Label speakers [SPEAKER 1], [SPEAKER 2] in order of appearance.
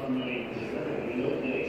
[SPEAKER 1] from the